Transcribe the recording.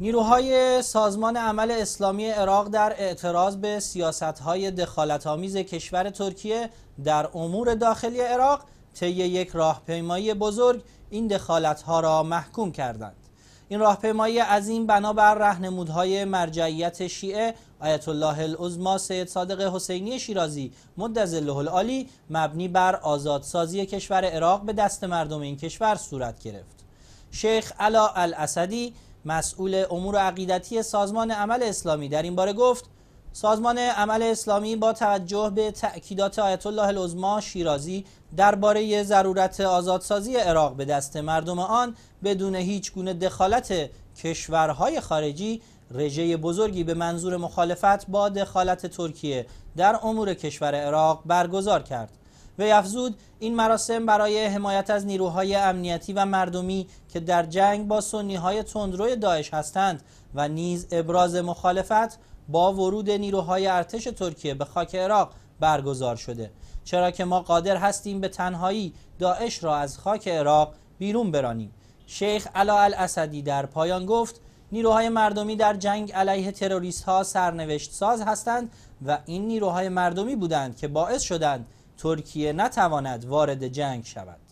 نیروهای سازمان عمل اسلامی عراق در اعتراض به سیاستهای دخالتآمیز کشور ترکیه در امور داخلی عراق طی یک راهپیمایی بزرگ این دخالتها را محکوم کردند. این راهپیمایی عظیم بنابر رهنمودهای مرجعیت شیعه آیت الله العظما سید صادق حسینی شیرازی مدظله العالی مبنی بر آزادسازی کشور عراق به دست مردم این کشور صورت گرفت. شیخ علا الاسدی مسئول امور عقیدتی سازمان عمل اسلامی. در این باره گفت سازمان عمل اسلامی با توجه به تأکیدات آیت الله العظما شیرازی درباره ضرورت آزادسازی عراق به دست مردم آن بدون هیچ گونه دخالت کشورهای خارجی رژه بزرگی به منظور مخالفت با دخالت ترکیه در امور کشور عراق برگزار کرد. و افزود این مراسم برای حمایت از نیروهای امنیتی و مردمی که در جنگ با سنی های تندروی داعش هستند و نیز ابراز مخالفت با ورود نیروهای ارتش ترکیه به خاک عراق برگزار شده. چرا که ما قادر هستیم به تنهایی داعش را از خاک عراق بیرون برانیم. شیخ علا الاسدی در پایان گفت نیروهای مردمی در جنگ علیه تروریست ها سرنوشت ساز هستند و این نیروهای مردمی بودند که باعث شدند ترکیه نتواند وارد جنگ شود.